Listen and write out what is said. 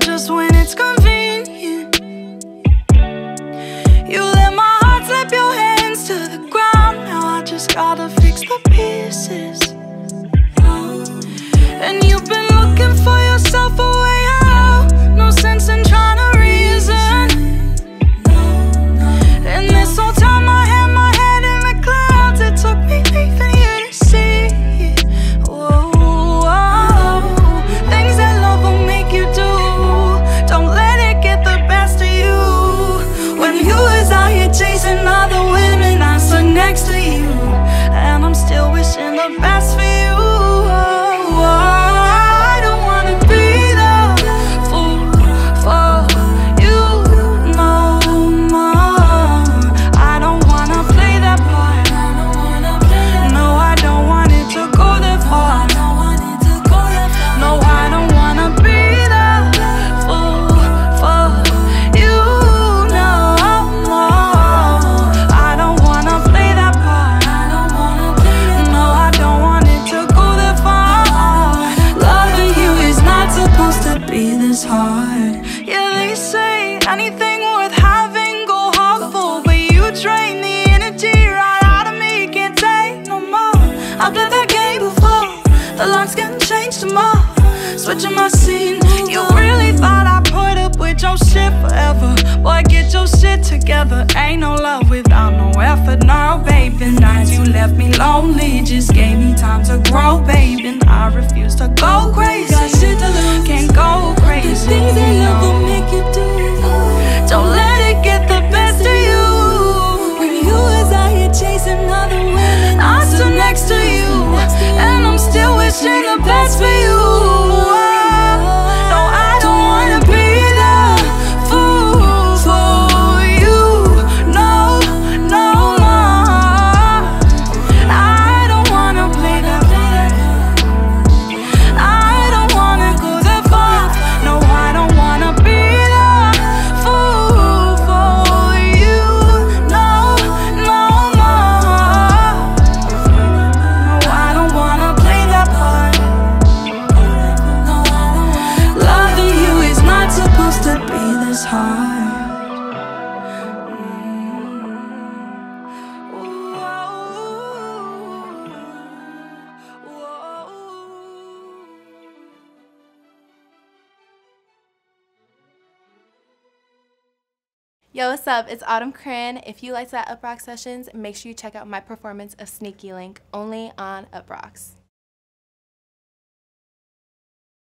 just when it's convenient. You let my heart slip your hands to the ground. Now I just gotta fix the pieces. Be this hard. Yeah, they say anything worth having go hard for, but you drain the energy right out of me. Can't take no more. I've played that game before. The locks can change tomorrow. Switching my scene. You really thought I put up with your shit forever? Boy, get your shit together. Ain't no love without no effort. No, baby. Nights you left me lonely. Just gave me time to grow, baby. And I refuse to go crazy. Got shit to lose. Can't go crazy. Things that love will make you do. Don't let it get the best of you. When you was out here chasing other women, I stood next to you, and I'm still wishing the best for you. To be this hard. Yo, what's up? It's Autumn Cran. If you liked that UPROXX sessions, make sure you check out my performance of Sneaky Link only on UPROXX.